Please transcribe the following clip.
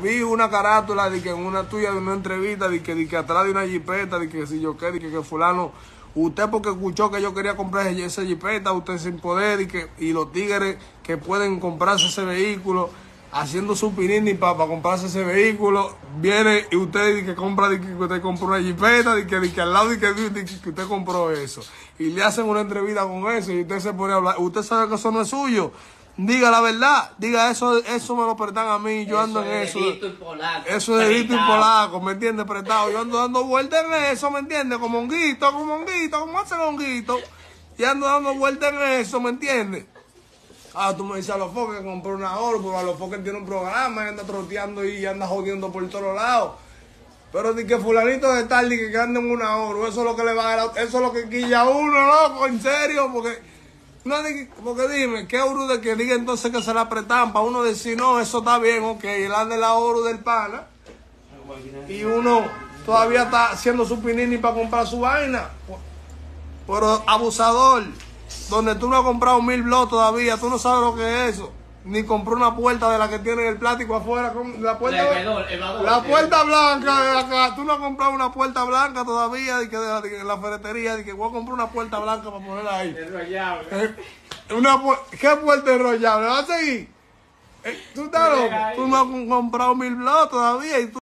vi una carátula de que en una tuya de una entrevista, de que, de que atrás de una jipeta, de que si yo qué, de que, que fulano, usted porque escuchó que yo quería comprar esa jipeta, usted sin poder, y que, y los tigres que pueden comprarse ese vehículo, haciendo su pinini para comprarse ese vehículo, viene y usted dice que compra, de que usted compró una jipeta, de que, de que al lado de que, que usted compró eso. Y le hacen una entrevista con eso y usted se pone a hablar. Usted sabe que eso no es suyo. Diga la verdad, diga eso, eso me lo prestan a mí, yo ando en eso. Eso es polaco. Eso es delito y polaco, ¿me entiendes? Prestado. Yo ando dando vueltas en eso, ¿me entiendes? Como honguito, como honguito, como hacen honguito. Y ando dando vueltas en eso, ¿me entiendes? Ah, tú me dices a los foques que compré una oro, pero a los foques tiene un programa y anda troteando y anda jodiendo por todos lados. Pero di que fulanito de tal, di que anda en una oro, eso es lo que le va a dar, eso es lo que quilla a uno, loco, en serio, porque, no, di que- porque dime, ¿qué oro de que diga entonces que se la prestan para uno decir, no, eso está bien, ok, anda en la oro del pana, y uno todavía está haciendo su pinini para comprar su vaina. Pero abusador, donde tú no has comprado mil blogs todavía, tú no sabes lo que es eso. Ni compró una puerta de la que tiene el plástico afuera. con- La puerta, El el vedor. la puerta blanca de acá. Tú no has comprado una puerta blanca todavía de que de la, de la ferretería. De que voy a comprar una puerta blanca para ponerla ahí. Enrollado. Eh, una, pu- ¿Qué puerta enrollable? ¿Vas a seguir? Eh, ¿Tú estás loco? Tú no has comprado mil blogs todavía y tú